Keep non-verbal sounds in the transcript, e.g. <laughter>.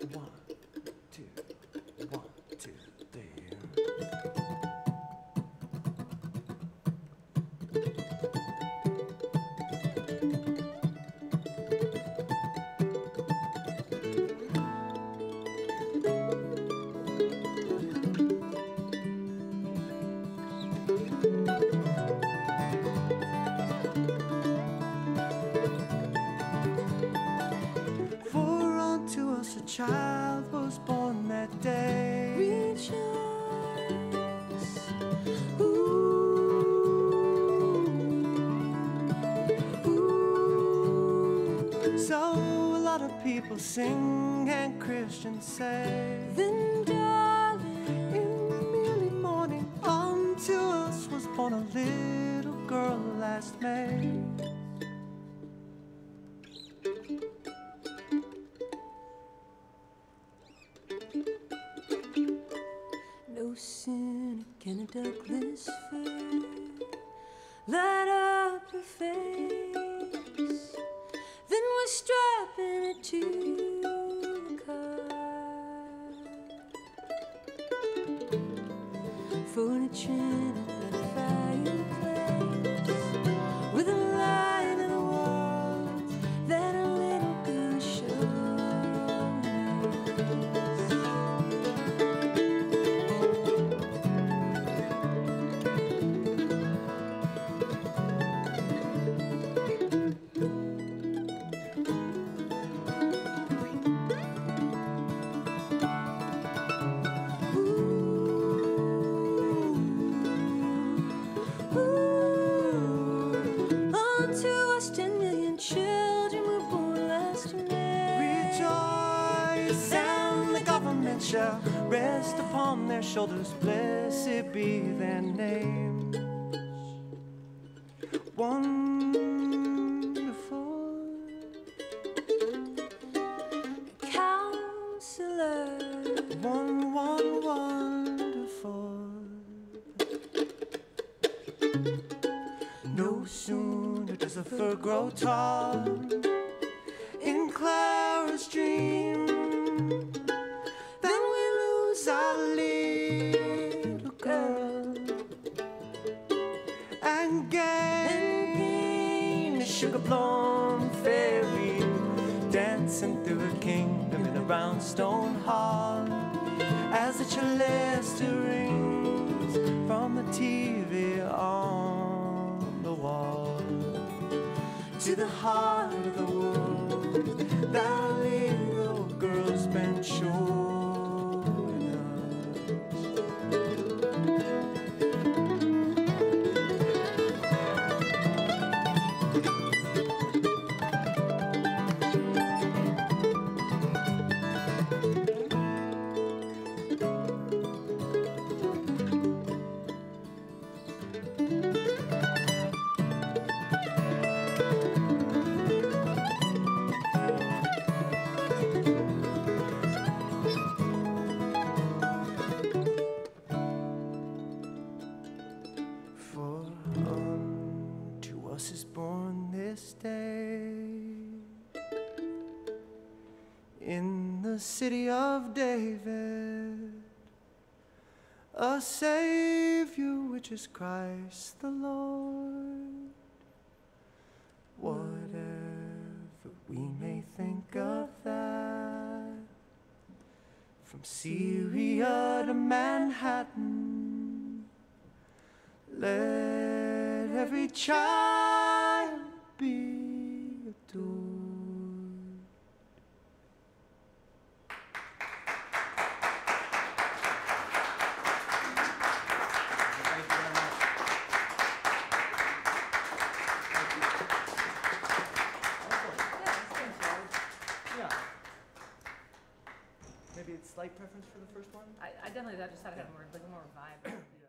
One, child was born that day. Rejoice. Ooh. Ooh. So a lot of people sing and Christians say. Then, darling, In the early morning, unto us was born a little girl last May. Can a Douglas fir light up her face? Then we're strapping it to the car. For a Trinidad the shall rest upon their shoulders. Blessed be their name. Wonderful, Counselor, one, one, wonderful. No sooner does a fir grow tall in Clara's sugar plum fairy dancing through a kingdom in a brownstone hall. As the celeste rings from the TV on the wall. To the heart of the world in the city of David a Savior which is Christ the Lord. Whatever we may think of that, from Syria to Manhattan. Let every child slight preference for the first one? I, I definitely, I just thought it had more, like a more vibe. <clears throat>